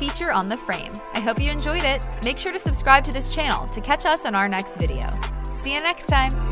Feature on the frame. I hope you enjoyed it. Make sure to subscribe to this channel to catch us on our next video. See you next time!